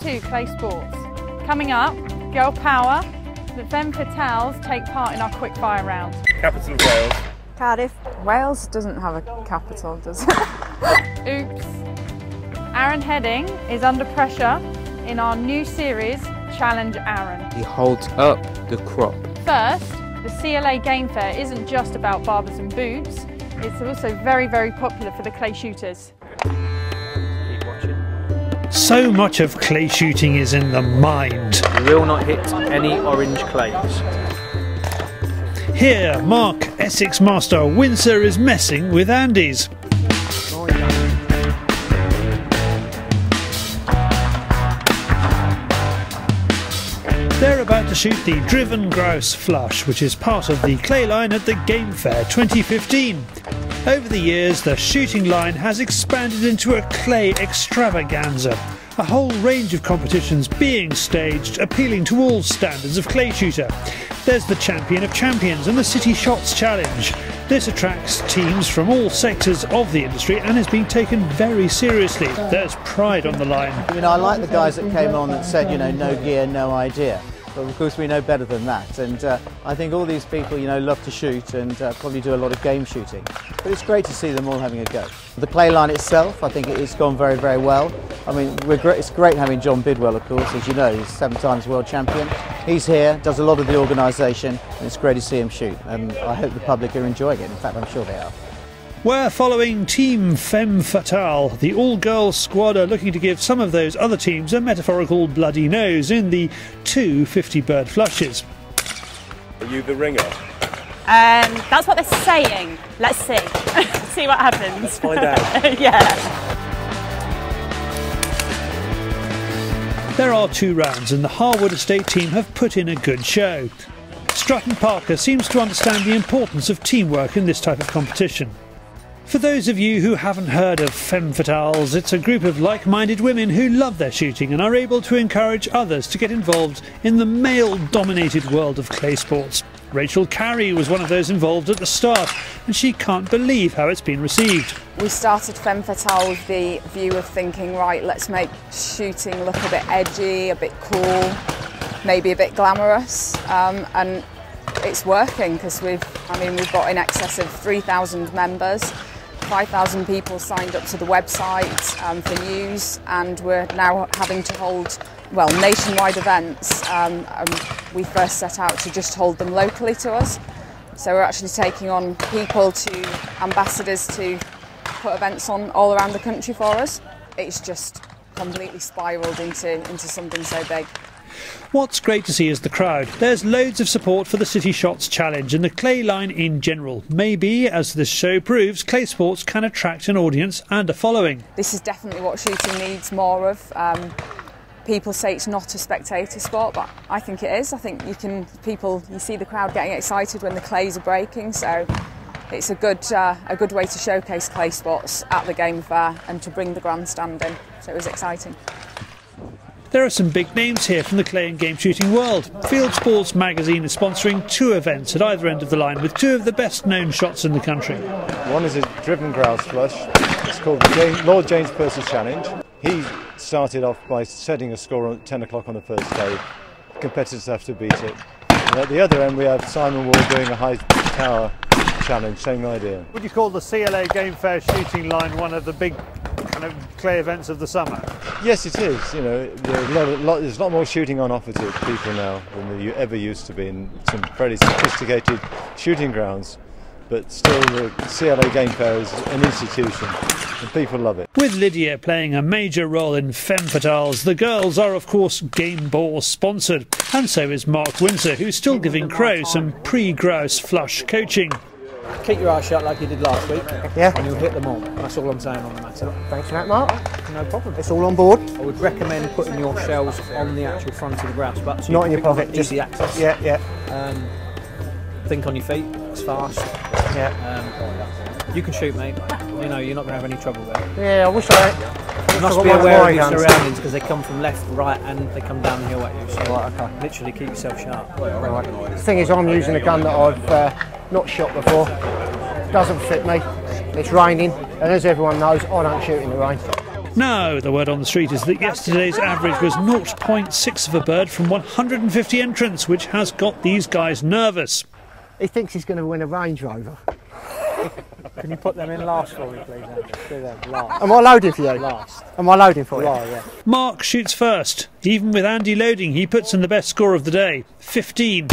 Welcome to Clay Sports. Coming up, Girl Power, the Femme Fatales take part in our quickfire round. Capital of Wales. Cardiff. Wales doesn't have a capital, does it? Oops. Aaron Heading is under pressure in our new series, Challenge Aaron. He holds up the crop. First, the CLA Game Fair isn't just about Barbours and boots, it's also very, very popular for the clay shooters. So much of clay shooting is in the mind. You will not hit any orange clays. Here, Mark, Essex Master Winser, is messing with Andy's. They're about to shoot the Driven Grouse Flush, which is part of the clay line at the Game Fair 2015. Over the years, the shooting line has expanded into a clay extravaganza, a whole range of competitions being staged, appealing to all standards of clay shooter. There's the Champion of Champions and the City Shots Challenge. This attracts teams from all sectors of the industry and is being taken very seriously. There's pride on the line. You know, I like the guys that came on that said, you know, no gear, no idea. But of course, we know better than that. And uh, I think all these people, you know, love to shoot and uh, probably do a lot of game shooting. But it's great to see them all having a go. The clay line itself, I think it's gone very, very well. I mean, it's great having John Bidwell, of course, as you know, he's seven times world champion. He's here, does a lot of the organisation, and it's great to see him shoot. And I hope the public are enjoying it. In fact, I'm sure they are. We're following Team Femme Fatale. The all girls squad are looking to give some of those other teams a metaphorical bloody nose in the two 50 bird flushes. Are you the ringer? Um, that's what they're saying. Let's see. see what happens. Let's find out. yeah. There are two rounds, and the Harwood Estate team have put in a good show. Stratton Parker seems to understand the importance of teamwork in this type of competition. For those of you who haven't heard of Femme Fatales, it's a group of like minded women who love their shooting and are able to encourage others to get involved in the male dominated world of clay sports. Rachel Carrie was one of those involved at the start, and she can't believe how it's been received. We started Femme Fatale with the view of thinking, right, let's make shooting look a bit edgy, a bit cool, maybe a bit glamorous, um, and it's working because we've, I mean, we've got in excess of 3,000 members. 5,000 people signed up to the website um, for news, and we're now having to hold, well, nationwide events. Um, um, we first set out to just hold them locally to us. So we're actually taking on people to ambassadors to put events on all around the country for us. It's just completely spiralled into, into something so big. What's great to see is the crowd. There's loads of support for the City Shots Challenge and the clay line in general. Maybe, as this show proves, clay sports can attract an audience and a following. This is definitely what shooting needs more of. Um, people say it's not a spectator sport, but I think it is. I think you can people you see the crowd getting excited when the clays are breaking, so it's a good uh, a good way to showcase clay sports at the game fair and to bring the grandstand in. So it was exciting. There are some big names here from the clay and game shooting world. Field Sports magazine is sponsoring two events at either end of the line with two of the best known shots in the country. One is a driven grouse flush. It's called the James, Lord James Percy Challenge. He started off by setting a score at 10 o'clock on the first day. Competitors have to beat it. And at the other end, we have Simon Wall doing a high tower challenge, same idea. Would you call the CLA Game Fair shooting line one of the big kind of clay events of the summer? Yes, it is. You know, there's a lot, of, lot, there's a lot more shooting on offer to people now than there ever used to be in some very sophisticated shooting grounds. But still, the CLA Game Fair is an institution, and people love it. With Lydia playing a major role in Femme Fatales, the girls are, of course, Gamebore sponsored. And so is Mark Winser, who's still giving Crow some pre grouse flush coaching. Keep your eyes shut like you did last week. Yeah. And you'll hit them all. That's all I'm saying on the matter. Thanks for that, Mark. No problem. It's all on board. I would recommend putting your shells on the actual front of the grouse, but so Not in your pocket. get Easy access. Yeah, yeah, Um, think on your feet. It's fast. yeah. Um, you can shoot, mate. You know, you're not going to have any trouble there. Yeah, I wish I. You must be aware of your hands. surroundings because they come from left, right, and they come downhill at you. So Right, okay. literally keep yourself sharp. Right. The thing is, I'm using a gun that I've uh, not shot before. Doesn't fit me. It's raining, and as everyone knows, I don't shoot in the rain. No, the word on the street is that yesterday's average was 0.6 of a bird from 150 entrants, which has got these guys nervous. He thinks he's going to win a Range Rover. Can you put them in last for me, please? Andy? Do them last. Am I loading for you? Last. Am I loading for you? Oh, yeah. Mark shoots first. Even with Andy loading, he puts in the best score of the day 15.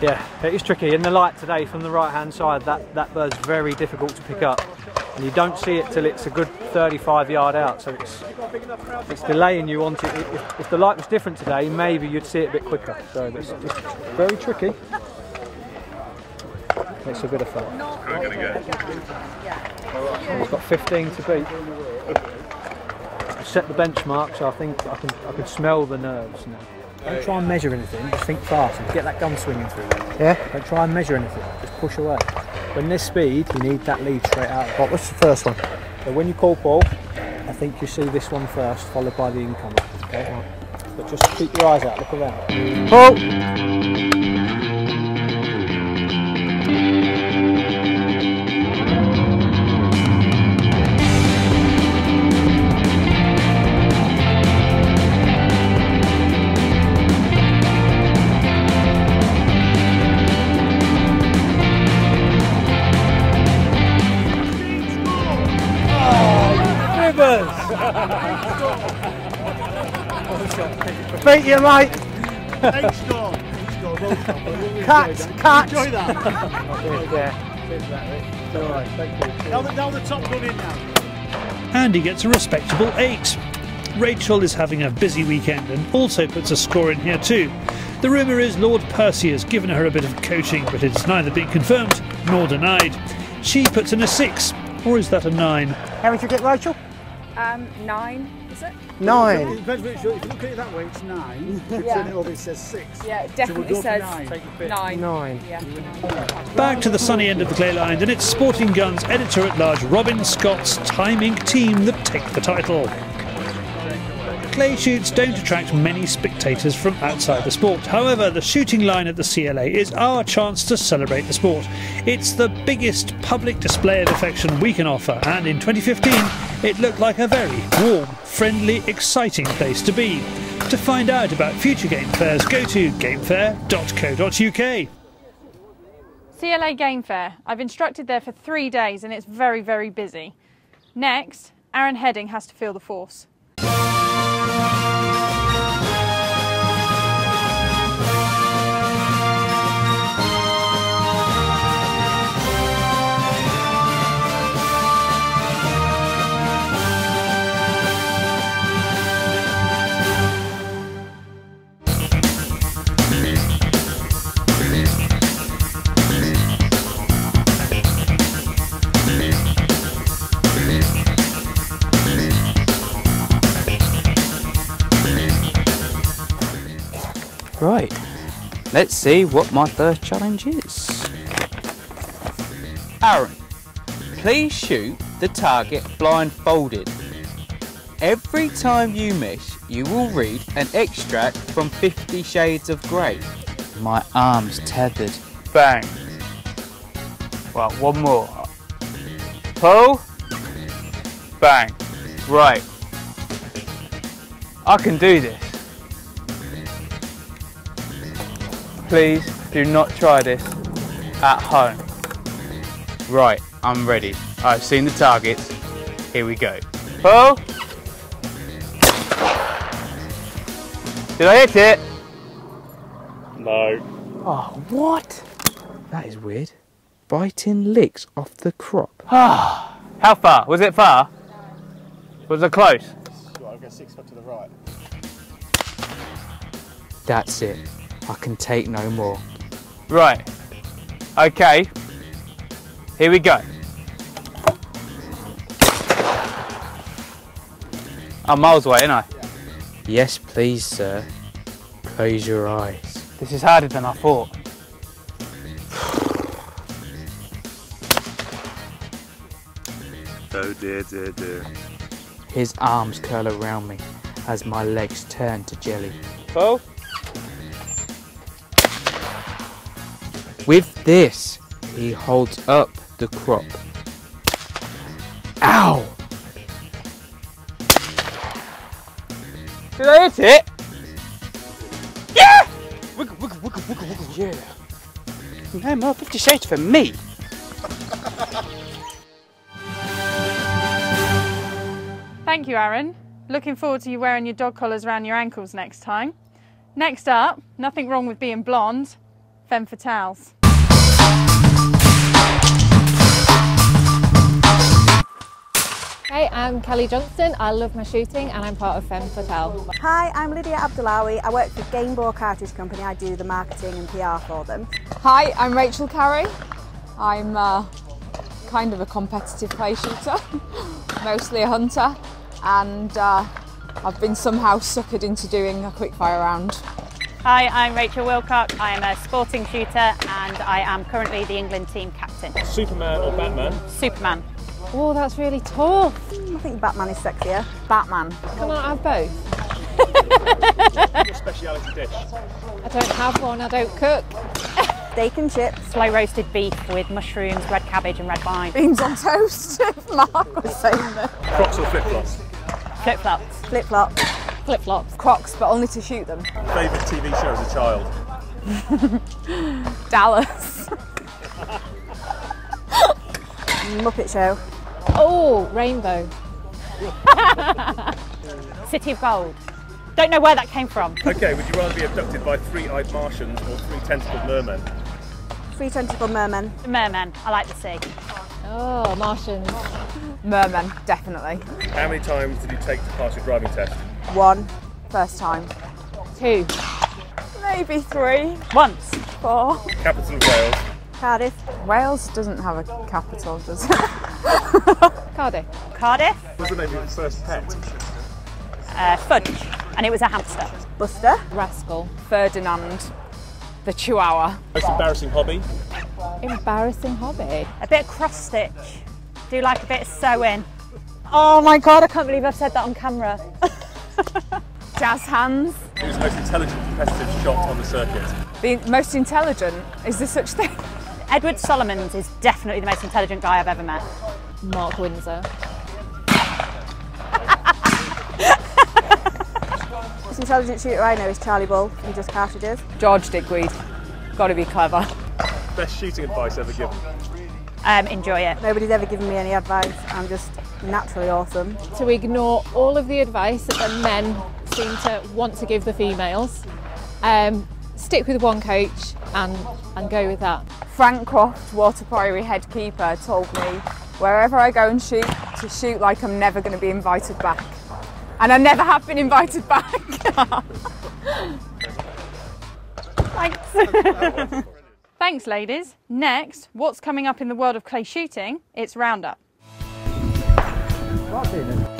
Yeah, it is tricky. In the light today from the right hand side, that, that bird's very difficult to pick up. And you don't see it till it's a good 35 yard out, so it's it's delaying you onto it. If, if the light was different today, maybe you'd see it a bit quicker. So it's, very tricky. It's a bit of fun. It's got 15 to beat. I set the benchmark, so I think I can I can smell the nerves now. Don't try and measure anything, just think fast and get that gun swinging through. Yeah? Don't try and measure anything, just push away. When there's speed, you need that lead straight out. What was the first one? So when you call ball, I think you see this one first, followed by the incomer. Okay? But just keep your eyes out, look around. Pull! Beat you, mate! Catch, catch! Enjoy that. Yeah. now, the, now the top gun in now. Andy gets a respectable 8. Rachel is having a busy weekend and also puts a score in here too. The rumour is Lord Percy has given her a bit of coaching, but it's neither been confirmed nor denied. She puts in a 6, or is that a 9? How did you get Rachel? Um, nine, is it? Nine. Depends which, if you look at it that way, it's nine. If you Yeah. turn it over, it says six. Yeah, it definitely we'll go for says nine. nine. Nine. Yeah. Back to the sunny end of the clay line, and it's Sporting Guns editor at large Robin Scott's Time Inc. team that take the title. Clay shoots don't attract many spectators from outside the sport. However, the shooting line at the CLA is our chance to celebrate the sport. It's the biggest public display of affection we can offer, and in 2015, it looked like a very warm, friendly, exciting place to be. To find out about future game fairs, go to gamefair.co.uk. CLA Game Fair. I've instructed there for three days and it's very, very busy. Next, Aaron Heading has to feel the force. Right, let's see what my first challenge is. Aaron, please shoot the target blindfolded. Every time you miss, you will read an extract from Fifty Shades of Grey. My arm's tethered. Bang. Right, one more. Pull. Bang. Right. I can do this. Please do not try this at home. Right, I'm ready. I've seen the targets. Here we go. Pull. Did I hit it? No. Oh, what? That is weird. Biting licks off the crop. How far? Was it far? Was it close? Right, I'll go six foot to the right. That's it. I can take no more. Right. Okay. Here we go. I'm miles away, ain't I? Yes, please, sir. Close your eyes. This is harder than I thought. Oh dear, dear, dear. His arms curl around me as my legs turn to jelly. Bo? With this, he holds up the crop. Ow! Did I hit it? Yeah! Yeah. No more 50 shades for me. Thank you, Aaron. Looking forward to you wearing your dog collars around your ankles next time. Next up, nothing wrong with being blonde, femme fatales. Hey, I'm Kelly Johnston. I love my shooting and I'm part of Femme Fatale. Hi, I'm Lydia Abdullawi. I work for Gamebore Cartridge Company. I do the marketing and PR for them. Hi, I'm Rachel Carrie. I'm uh, kind of a competitive clay shooter, mostly a hunter, and uh, I've been somehow suckered into doing a quickfire round. Hi, I'm Rachel Wilcock. I am a sporting shooter and I am currently the England team captain. Superman or Batman? Superman. Oh, that's really tough. I think Batman is sexier. Batman. Can I have both? Your speciality dish? I don't have one, I don't cook. Steak and chips. Slow roasted beef with mushrooms, red cabbage and red wine. Beans on toast, if Mark was saying that. Crocs or flip flops? Flip flops. Flip flops. Flip flops. Crocs, but only to shoot them. Favourite TV show as a child? Dallas. Muppet Show. Oh, rainbow. City of Gold. Don't know where that came from. Okay, would you rather be abducted by three-eyed Martians or three tentacled mermen? Three tentacled mermen. Mermen. I like the sea. Oh, Martians. Mermen, definitely. How many times did you take to pass your driving test? One, first time. Two. Maybe three, Once. four. Capital of Wales? Cardiff. Wales doesn't have a capital, does it? Cardiff. Cardiff. was the name of your first pet? Uh, fudge. And it was a hamster. Buster. Rascal. Ferdinand, the Chihuahua. Most embarrassing hobby? Embarrassing hobby. A bit of cross stitch. Do like a bit of sewing. Oh my god, I can't believe I've said that on camera. Jazz hands. Who's the most intelligent competitive shot on the circuit? The most intelligent. Is there such thing? Edward Solomons is definitely the most intelligent guy I've ever met. Mark Winser. Most intelligent shooter I know is Charlie Bull. He Just cartridges. George Digweed. Got to be clever. Best shooting advice ever given? Um, enjoy it. Nobody's ever given me any advice. I'm just naturally awesome. To ignore all of the advice that the men seem to want to give the females. Um, stick with one coach and, and go with that. Frank Croft, Water Priory head keeper, told me wherever I go and shoot, to shoot like I'm never going to be invited back. And I never have been invited back. Thanks. Thanks, ladies. Next, what's coming up in the world of clay shooting? It's Roundup.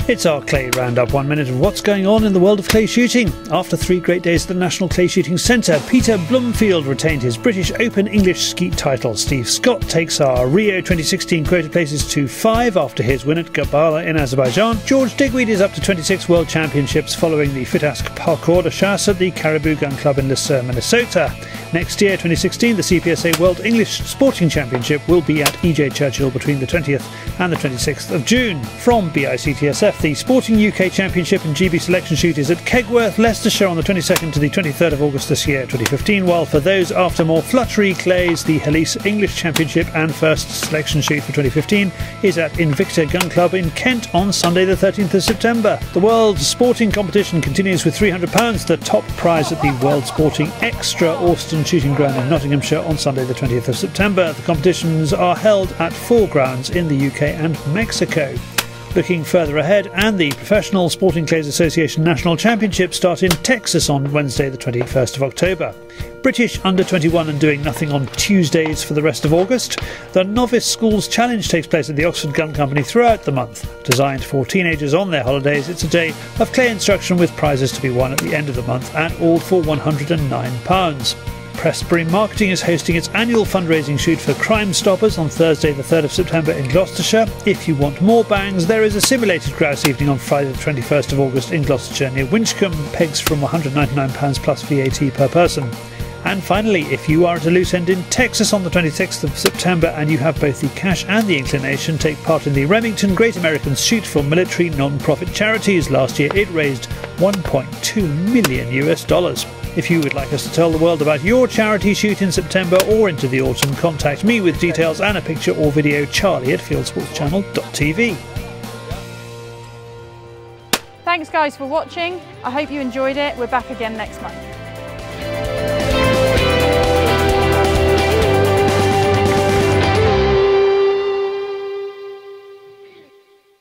It's our clay roundup, one minute of what's going on in the world of clay shooting. After three great days at the National Clay Shooting Centre, Peter Bloomfield retained his British Open English Skeet title. Steve Scott takes our Rio 2016 quota places to five after his win at Gabala in Azerbaijan. George Digweed is up to 26 World Championships following the FITASC Parcours de Chasse at the Caribou Gun Club in Le Sueur, Minnesota. Next year, 2016, the CPSA World English Sporting Championship will be at EJ Churchill between the 20th and the 26th of June. From BICTSF, the Sporting UK Championship and GB Selection Shoot is at Kegworth, Leicestershire on the 22nd to the 23rd of August this year, 2015, while for those after more fluttery clays, the Helice English Championship and First Selection Shoot for 2015 is at Invicta Gun Club in Kent on Sunday the 13th of September. The World Sporting Competition continues with £300, the top prize at the World Sporting Extra Austin Shooting Ground in Nottinghamshire on Sunday the 20th of September. The competitions are held at four grounds in the UK and Mexico. Looking further ahead, and the Professional Sporting Clays Association National Championship start in Texas on Wednesday, the 21st of October. British under 21 and doing nothing on Tuesdays for the rest of August. The Novice Schools Challenge takes place at the Oxford Gun Company throughout the month. Designed for teenagers on their holidays, it's a day of clay instruction with prizes to be won at the end of the month and all for £109. Pressbury Marketing is hosting its annual fundraising shoot for Crime Stoppers on Thursday, the 3rd of September in Gloucestershire. If you want more bangs, there is a simulated grouse evening on Friday, the 21st of August in Gloucestershire near Winchcombe, pegs from £199 plus VAT per person. And finally, if you are at a loose end in Texas on the 26th of September and you have both the cash and the inclination, take part in the Remington Great American Shoot for military non-profit charities. Last year it raised 1.2 million US dollars. If you would like us to tell the world about your charity shoot in September or into the autumn, contact me with details and a picture or video, charlie at fieldsportschannel.tv. Thanks, guys, for watching. I hope you enjoyed it. We're back again next month.